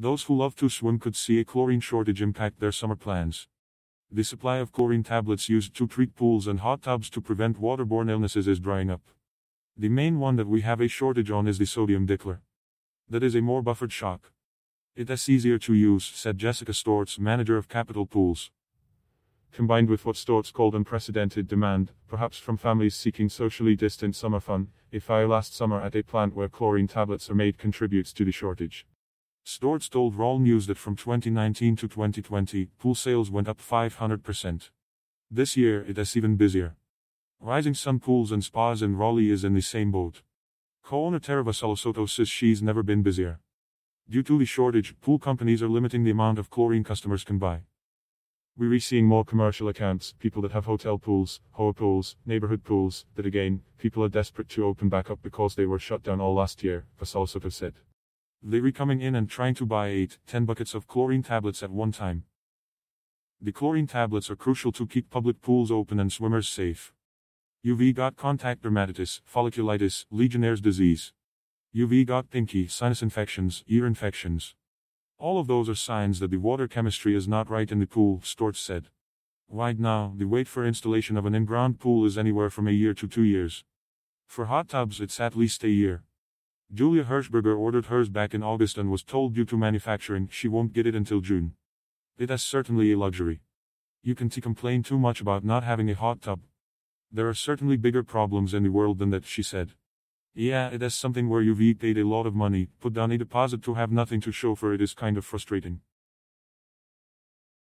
Those who love to swim could see a chlorine shortage impact their summer plans. The supply of chlorine tablets used to treat pools and hot tubs to prevent waterborne illnesses is drying up. The main one that we have a shortage on is the sodium dichlor. That is a more buffered shock. It is easier to use, said Jessica Storts, manager of Capitol Pools. Combined with what Storts called unprecedented demand, perhaps from families seeking socially distant summer fun, a fire last summer at a plant where chlorine tablets are made contributes to the shortage. Storts told WRAL News that from 2019 to 2020, pool sales went up 500%. This year, it is even busier. Rising Sun Pools and Spas in Raleigh is in the same boat. Co-owner Tara Soto says she's never been busier. Due to the shortage, pool companies are limiting the amount of chlorine customers can buy. We're seeing more commercial accounts, people that have hotel pools, hoa pools, neighborhood pools, that again, people are desperate to open back up because they were shut down all last year, Soto said. They're coming in and trying to buy 8, 10 buckets of chlorine tablets at one time. The chlorine tablets are crucial to keep public pools open and swimmers safe. UV got contact dermatitis, folliculitis, Legionnaire's disease. UV got pinkeye, sinus infections, ear infections. All of those are signs that the water chemistry is not right in the pool, Storts said. Right now, the wait for installation of an in-ground pool is anywhere from a year to two years. For hot tubs, it's at least a year. Julia Hirschberger ordered hers back in August and was told due to manufacturing she won't get it until June. It is certainly a luxury. You can't complain too much about not having a hot tub. There are certainly bigger problems in the world than that, she said. Yeah, it is something where you've paid a lot of money, put down a deposit to have nothing to show for it is kind of frustrating.